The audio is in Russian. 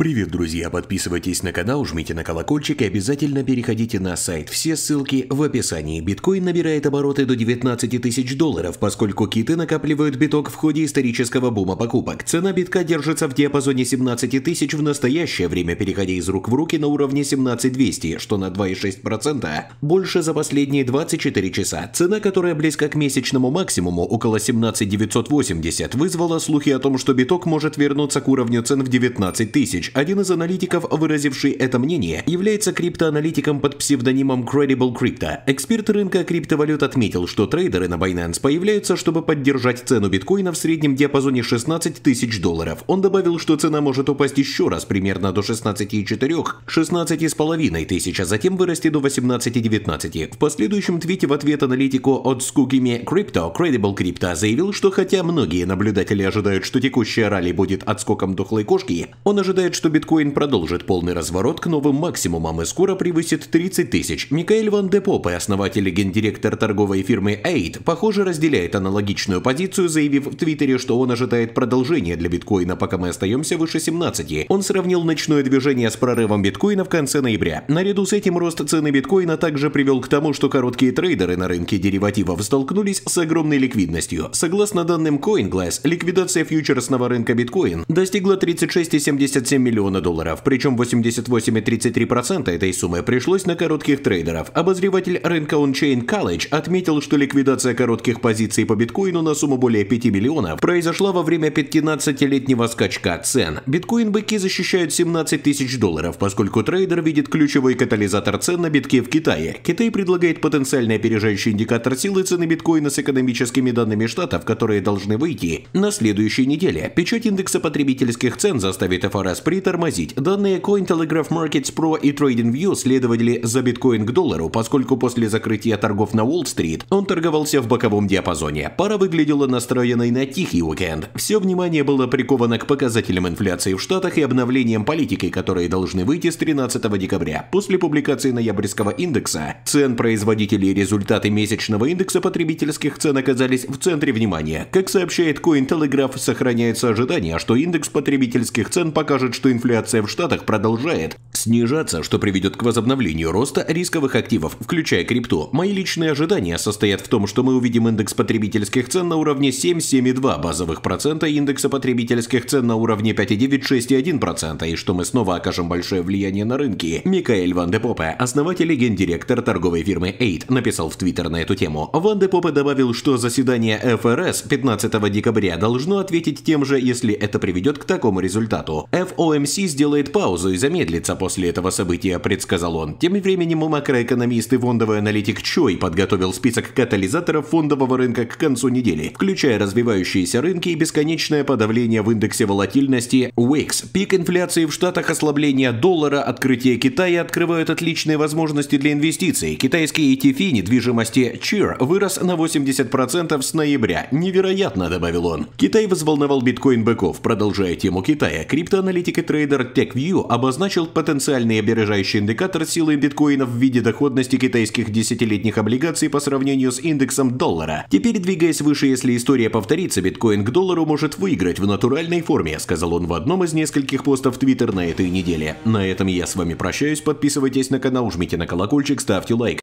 Привет, друзья! Подписывайтесь на канал, жмите на колокольчик и обязательно переходите на сайт. Все ссылки в описании. Биткоин набирает обороты до 19 тысяч долларов, поскольку киты накапливают биток в ходе исторического бума покупок. Цена битка держится в диапазоне 17 тысяч в настоящее время, переходя из рук в руки на уровне 17200, что на 2,6% больше за последние 24 часа. Цена, которая близка к месячному максимуму, около 17980, вызвала слухи о том, что биток может вернуться к уровню цен в 19 тысяч один из аналитиков, выразивший это мнение, является криптоаналитиком под псевдонимом Credible Crypto. Эксперт рынка криптовалют отметил, что трейдеры на Binance появляются, чтобы поддержать цену биткоина в среднем диапазоне 16 тысяч долларов. Он добавил, что цена может упасть еще раз примерно до 16,4, 16,5 тысяч, а затем вырасти до 18,19. В последующем твите в ответ аналитику от Skugimi Crypto, Credible Crypto заявил, что хотя многие наблюдатели ожидают, что текущая ралли будет отскоком дохлой кошки, он ожидает, что биткоин продолжит полный разворот к новым максимумам и скоро превысит 30 тысяч. Микаэль Ван де Попе, основатель и гендиректор торговой фирмы Aid, похоже разделяет аналогичную позицию, заявив в Твиттере, что он ожидает продолжения для биткоина, пока мы остаемся выше 17. Он сравнил ночное движение с прорывом биткоина в конце ноября. Наряду с этим рост цены биткоина также привел к тому, что короткие трейдеры на рынке деривативов столкнулись с огромной ликвидностью. Согласно данным CoinGlass, ликвидация фьючерсного рынка биткоин достигла 36,77 миллиона долларов, причем 88,33% этой суммы пришлось на коротких трейдеров. Обозреватель рынка OnChain College отметил, что ликвидация коротких позиций по биткоину на сумму более 5 миллионов произошла во время 15-летнего скачка цен. Биткоин-быки защищают 17 тысяч долларов, поскольку трейдер видит ключевой катализатор цен на битке в Китае. Китай предлагает потенциально опережающий индикатор силы цены биткоина с экономическими данными штатов, которые должны выйти на следующей неделе. Печать индекса потребительских цен заставит ФРС притормозить. Данные Cointelegraph Markets Pro и TradingView следовали за биткоин к доллару, поскольку после закрытия торгов на Уолл-стрит он торговался в боковом диапазоне. Пара выглядела настроенной на тихий уикенд. Все внимание было приковано к показателям инфляции в Штатах и обновлениям политики, которые должны выйти с 13 декабря. После публикации ноябрьского индекса цен производителей результаты месячного индекса потребительских цен оказались в центре внимания. Как сообщает Cointelegraph, сохраняется ожидание, что индекс потребительских цен покажет, что инфляция в Штатах продолжает снижаться, что приведет к возобновлению роста рисковых активов, включая крипту. Мои личные ожидания состоят в том, что мы увидим индекс потребительских цен на уровне 7,7,2 базовых процента, индекса потребительских цен на уровне 5,9,6,1% и что мы снова окажем большое влияние на рынки. Микаэль Ван де Попе, основатель и гендиректор торговой фирмы Aid, написал в Твиттер на эту тему. Ван де Попе добавил, что заседание ФРС 15 декабря должно ответить тем же, если это приведет к такому результату. FOMC сделает паузу и замедлится после этого события, предсказал он. Тем временем макроэкономист и фондовый аналитик Чой подготовил список катализаторов фондового рынка к концу недели, включая развивающиеся рынки и бесконечное подавление в индексе волатильности WIX. Пик инфляции в Штатах, ослабление доллара, открытие Китая открывают отличные возможности для инвестиций. Китайский ETF недвижимости CHIR вырос на 80% с ноября. Невероятно, добавил он. Китай взволновал биткоин-быков. Продолжая тему Китая, криптоаналитик и трейдер TechView обозначил потенциальный опережающий индикатор силы биткоина в виде доходности китайских десятилетних облигаций по сравнению с индексом доллара. Теперь, двигаясь выше, если история повторится, биткоин к доллару может выиграть в натуральной форме, сказал он в одном из нескольких постов в Твиттер на этой неделе. На этом я с вами прощаюсь, подписывайтесь на канал, жмите на колокольчик, ставьте лайк.